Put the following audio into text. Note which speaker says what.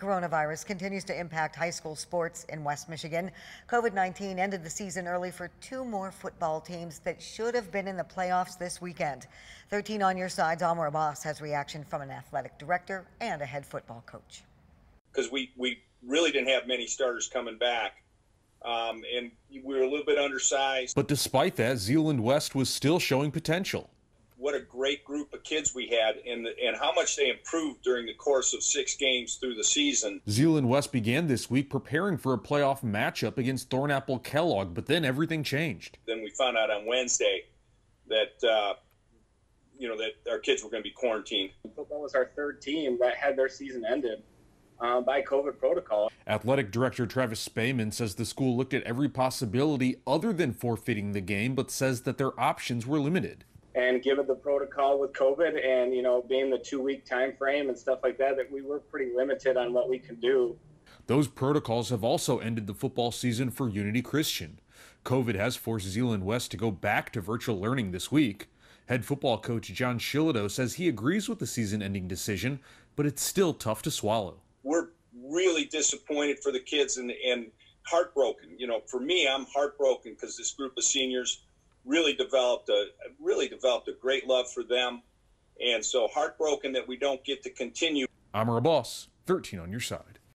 Speaker 1: Coronavirus continues to impact high school sports in West Michigan. COVID 19 ended the season early for two more football teams that should have been in the playoffs this weekend. 13 on your side's Amar Abbas has reaction from an athletic director and a head football coach.
Speaker 2: Because we, we really didn't have many starters coming back. Um, and we were a little bit undersized.
Speaker 3: But despite that, Zeeland West was still showing potential
Speaker 2: what a great group of kids we had and, and how much they improved during the course of six games through the season.
Speaker 3: Zeeland West began this week preparing for a playoff matchup against Thornapple Kellogg, but then everything changed.
Speaker 2: Then we found out on Wednesday that uh, you know that our kids were going to be quarantined.
Speaker 4: Football was our third team that had their season ended. Uh, by COVID protocol.
Speaker 3: Athletic Director Travis Spaman says the school looked at every possibility other than forfeiting the game, but says that their options were limited
Speaker 4: and given the protocol with COVID and you know being the two week time frame and stuff like that, that we were pretty limited on what we can do.
Speaker 3: Those protocols have also ended the football season for Unity Christian. COVID has forced Zeeland West to go back to virtual learning this week. Head football coach John Shillito says he agrees with the season ending decision, but it's still tough to swallow.
Speaker 2: We're really disappointed for the kids and, and heartbroken. You know, for me, I'm heartbroken because this group of seniors really developed a really developed a great love for them, and so heartbroken that we don't get to continue.
Speaker 3: Amar Abbas. 13 on your side.